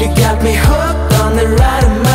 You got me hooked on the right amount.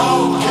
oh.